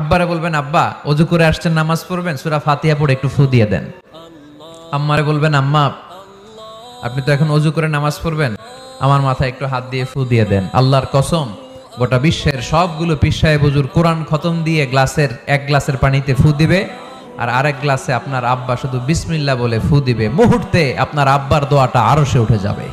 আব্বারা বলবেন, আব্বা, অজু করে আসছেন, নামাজ পড়বেন? সুরা ফাতিয়া পড়ে একটু ফু দিয়ে দেন। আম্মারে বলবেন, আম্মা, আপনি তো এখন অজু করে নামাজ পড়বেন। আমার মাথায় একটু হাত দিয়ে ফু দিয়ে দেন। আল্লাহর কসম, গোটা বিশ্বের সবগুলো পিসায় বুজুর কোরআন খতম দিয়ে গ্লাসের, এক গ্লাসের পানিতে ফু দিবে, আর আরেক গ্লাসে আপনার আব্বা শুধু বিসমিল্লা বলে ফু দিবে। মুহূর্তে আপনার আব্বার দোয়াটা আরও সে উঠে যাবে।